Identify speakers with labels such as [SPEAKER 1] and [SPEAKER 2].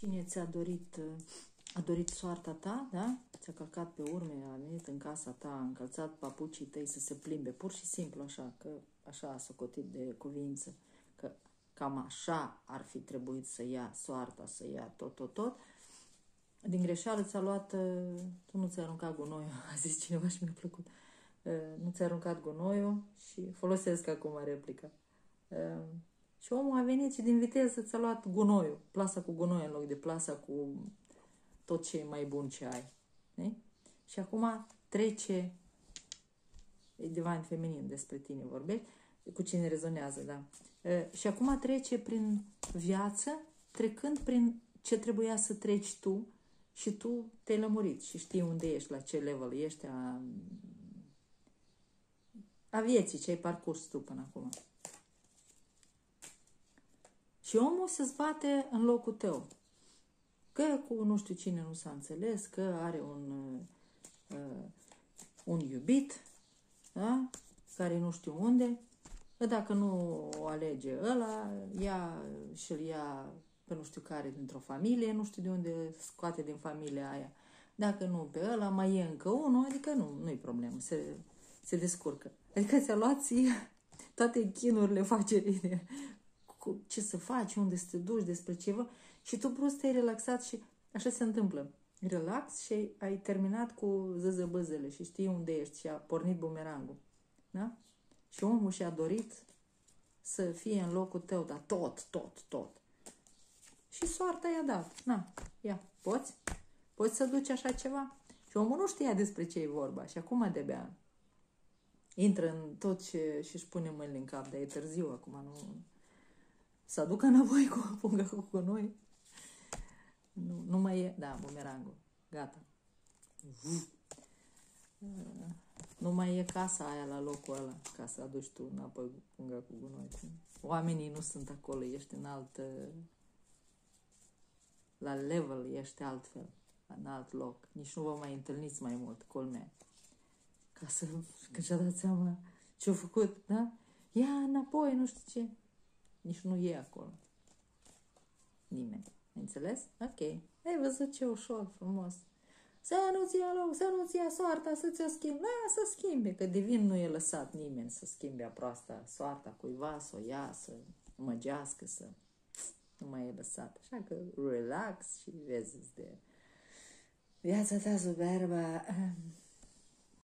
[SPEAKER 1] Cine ți-a dorit, a dorit soarta ta, da? Ți-a călcat pe urme, a venit în casa ta, a încălțat papucii tăi să se plimbe, pur și simplu așa, că așa a socotit de cuvință, că cam așa ar fi trebuit să ia soarta, să ia tot, tot, tot. Din greșeală ți-a luat, uh, tu nu ți-ai aruncat gunoiul, a zis cineva și mi-a plăcut. Uh, nu ți-ai aruncat gunoiul și folosesc acum replica. Uh, și omul a venit și din viteză ți-a luat gunoiul, plasa cu gunoi în loc de plasa cu tot ce e mai bun ce ai. Ne? Și acum trece, e divine feminin despre tine vorbești, cu cine rezonează, da. E, și acum trece prin viață, trecând prin ce trebuia să treci tu și tu te-ai lămurit și știi unde ești, la ce level ești a, a vieții, ce ai parcurs tu până acum. Și omul se zbate în locul tău. Că cu nu știu cine nu s-a înțeles, că are un, uh, un iubit, da? care nu știu unde, că dacă nu o alege ăla, ia și-l ia pe nu știu care dintr-o familie, nu știu de unde scoate din familia aia. Dacă nu pe ăla, mai e încă unul, adică nu, nu-i problemă, se, se descurcă. Adică ți-a luat ție toate chinurile facerii de cu ce să faci, unde să te duci, despre ceva și tu brusc te-ai relaxat și așa se întâmplă. Relax și ai terminat cu zăzăbăzele și știi unde ești și a pornit bumerangul. Da? Și omul și-a dorit să fie în locul tău, dar tot, tot, tot. Și soarta i-a dat. Na, ia, poți? Poți să duci așa ceva? Și omul nu știa despre ce e vorba și acum de-abia intră în tot ce și își pune mâinile în cap, dar e târziu acum, nu, să aducă înapoi cu punga cu noi. Nu, nu mai e, da, bumerangul, gata. Nu mai e casa aia la locul ăla, ca să aduci tu înapoi cu punga cu gunoi. Oamenii nu sunt acolo, ești în alt... La level ești altfel, în alt loc. Nici nu vă mai întâlniți mai mult, culmea. Ca să, când și-a dat seama ce-a făcut, da? Ia înapoi, nu știu ce. Nici nu e acolo. Nimeni. Ai înțeles? Ok. Ai văzut ce ușor, frumos. Să nu-ți ia loc, să nu-ți ia soarta, să ți-o schimbi. Da, să schimbe, că divin nu e lăsat nimeni să schimbe aproasta soarta cuiva, să o ia, să măgească, să nu mai e lăsat. Așa că relax și vezi de viața ta superbă.